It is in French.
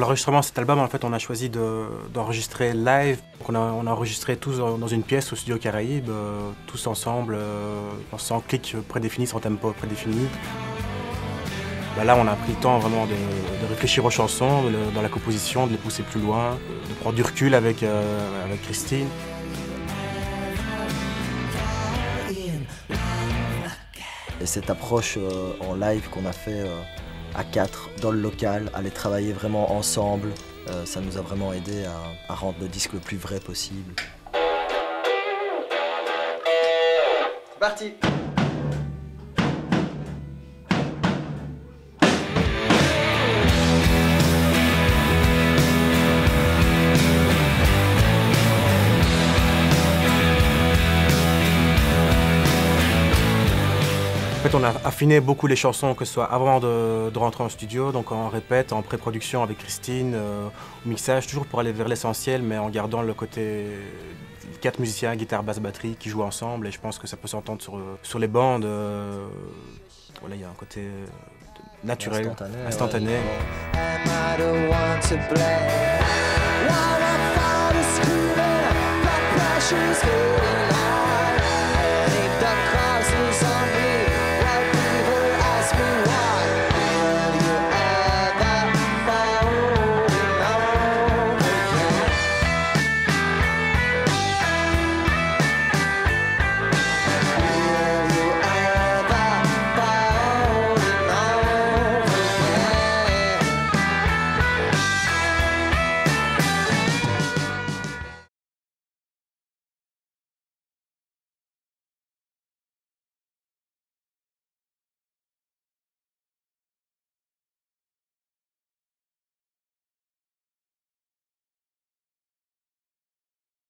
L'enregistrement de cet album, en fait, on a choisi d'enregistrer live. on, a, enregistré tous dans une pièce au studio Caraïbes, euh, tous ensemble, euh, sans clic prédéfini, sans tempo prédéfini. Bah là, on a pris le temps vraiment de, réfléchir aux chansons, dans la composition, de les pousser plus loin, de prendre du recul avec, euh, avec Christine. Et cette approche en live qu'on a fait à quatre dans le local, aller travailler vraiment ensemble, ça nous a vraiment aidé à, à rendre le disque le plus vrai possible. C'est parti En fait, on a affiné beaucoup les chansons, que ce soit avant de, rentrer en studio, donc on répète, en pré-production avec Christine, euh, au mixage, toujours pour aller vers l'essentiel, mais en gardant le côté quatre musiciens, guitare, basse, batterie, qui jouent ensemble, et je pense que ça peut s'entendre sur, sur les bandes. Euh, voilà, il y a un côté naturel, instantané. instantané. Ouais.